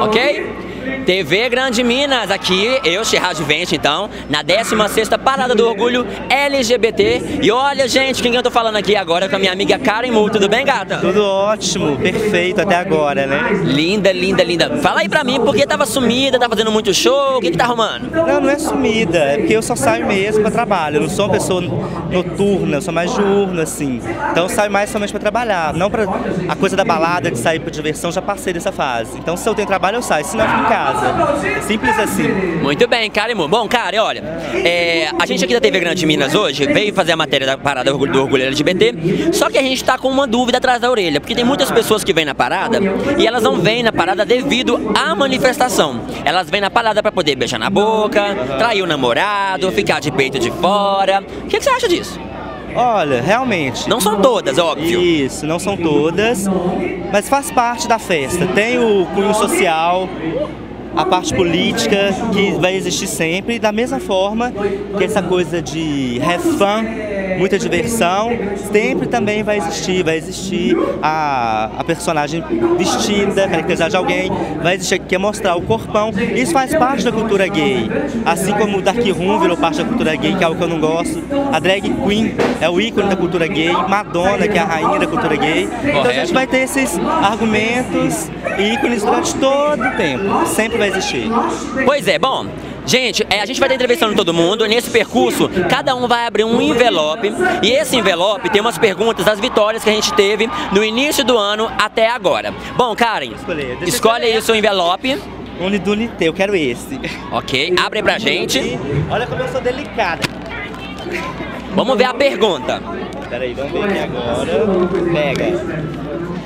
Ok? TV Grande Minas, aqui, eu, Gerard Vente, então, na 16ª Parada do Orgulho LGBT. E olha, gente, quem eu tô falando aqui agora com a minha amiga Karen Mu. Tudo bem, gata? Tudo ótimo, perfeito até agora, né? Linda, linda, linda. Fala aí pra mim, por que tava sumida, tá fazendo muito show, o que que tá arrumando? Não, não é sumida, é porque eu só saio mesmo pra trabalho. Eu não sou uma pessoa noturna, eu sou mais diurna, assim. Então eu saio mais somente pra trabalhar. Não pra a coisa da balada, de sair pra diversão, já passei dessa fase. Então se eu tenho trabalho, eu saio, senão eu fico em casa. Simples assim. Muito bem, Karen Mu. Bom, cara, olha, é, a gente aqui da TV Grande Minas hoje veio fazer a matéria da parada do Orgulho, do Orgulho LGBT, só que a gente tá com uma dúvida atrás da orelha, porque tem muitas pessoas que vêm na parada e elas não vêm na parada devido à manifestação. Elas vêm na parada pra poder beijar na boca, trair o namorado, ficar de peito de fora. O que, que você acha disso? Olha, realmente. Não são todas, óbvio. Isso, não são todas, mas faz parte da festa. Tem o cunho social, a parte política que vai existir sempre, da mesma forma que essa coisa de have fun, muita diversão, sempre também vai existir. Vai existir a, a personagem vestida, caracterizada de alguém, vai existir que quer mostrar o corpão. Isso faz parte da cultura gay. Assim como o Dark Room virou parte da cultura gay, que é algo que eu não gosto. A drag queen é o ícone da cultura gay, Madonna, que é a rainha da cultura gay. Então a gente vai ter esses argumentos e ícones durante todo o tempo. Sempre vai existir. Pois é, bom. Gente, é, a gente vai estar entrevistando todo mundo. Nesse percurso, cada um vai abrir um envelope. E esse envelope tem umas perguntas das vitórias que a gente teve no início do ano até agora. Bom, Karen, eu escolhe aí o seu envelope. Unidunité, eu quero esse. Ok, abre pra gente. Olha como eu sou delicada. Vamos ver a pergunta. Peraí, vamos ver aqui agora. Pega.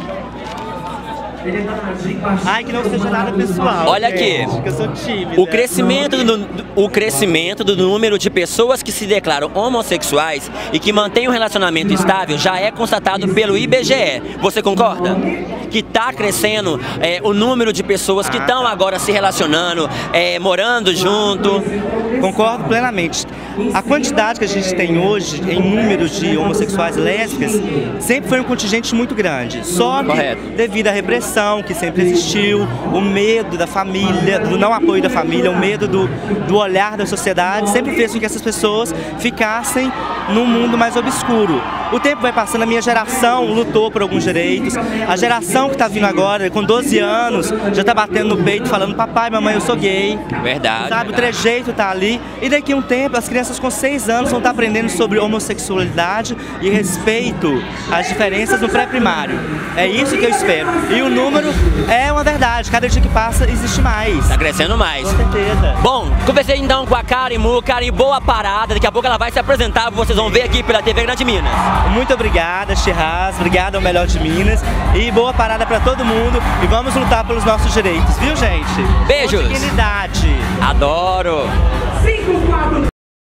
Ai, que não seja nada pessoal. Olha aqui. Eu sou tímida. O crescimento, do, o crescimento do número de pessoas que se declaram homossexuais e que mantêm um relacionamento estável já é constatado pelo IBGE. Você concorda? Que está crescendo é, o número de pessoas que estão agora se relacionando, é, morando junto. Concordo plenamente. A quantidade que a gente tem hoje em números de homossexuais e lésbicas sempre foi um contingente muito grande. Só que Correto. devido à repressão que sempre existiu, o medo da família, do não apoio da família, o medo do, do olhar da sociedade, sempre fez com que essas pessoas ficassem num mundo mais obscuro. O tempo vai passando, a minha geração lutou por alguns direitos. A geração que está vindo agora, com 12 anos, já está batendo no peito falando: papai, mamãe, eu sou gay. Verdade. Sabe, o verdade. trejeito tá ali. E daqui a um tempo, as crianças com 6 anos vão estar aprendendo sobre homossexualidade e respeito às diferenças no pré-primário. É isso que eu espero. E o número é uma verdade. Cada dia que passa, existe mais. Tá crescendo mais. Com certeza. Bom, conversei então com a Karen Mu. Karen, boa parada. Daqui a pouco ela vai se apresentar. Vocês vão ver aqui pela TV Grande Minas. Muito obrigada, Chirras. Obrigada ao Melhor de Minas. E boa parada pra todo mundo. E vamos lutar pelos nossos direitos, viu, gente? Beijos. Com dignidade. Adoro.